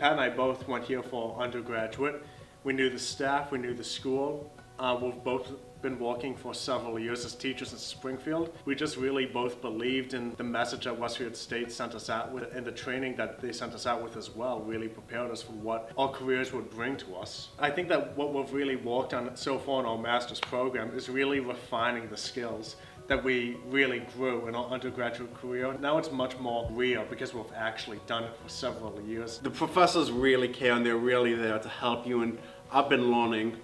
And I both went here for undergraduate. We knew the staff, we knew the school. Uh, we've both been working for several years as teachers in Springfield. We just really both believed in the message that Westfield State sent us out with and the training that they sent us out with as well really prepared us for what our careers would bring to us. I think that what we've really worked on so far in our master's program is really refining the skills that we really grew in our undergraduate career. Now it's much more real because we've actually done it for several years. The professors really care and they're really there to help you and I've been learning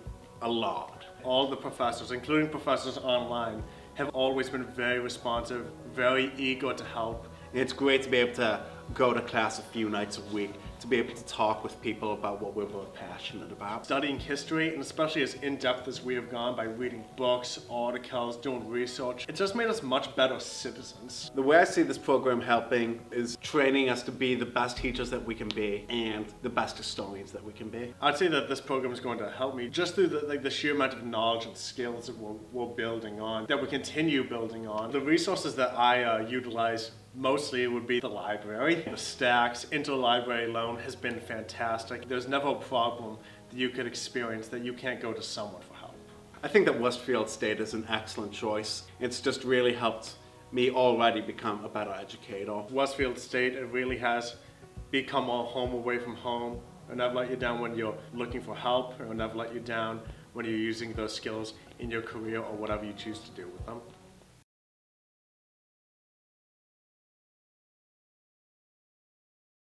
a lot all the professors, including professors online, have always been very responsive, very eager to help. And it's great to be able to go to class a few nights a week to be able to talk with people about what we're both passionate about. Studying history, and especially as in-depth as we have gone by reading books, articles, doing research, it just made us much better citizens. The way I see this program helping is training us to be the best teachers that we can be and the best historians that we can be. I'd say that this program is going to help me just through the, like, the sheer amount of knowledge and skills that we're, we're building on, that we continue building on. The resources that I uh, utilize Mostly would be the library. The stacks, interlibrary loan has been fantastic. There's never a problem that you could experience that you can't go to someone for help. I think that Westfield State is an excellent choice. It's just really helped me already become a better educator. Westfield State, it really has become our home away from home. It'll never let you down when you're looking for help. It'll never let you down when you're using those skills in your career or whatever you choose to do with them.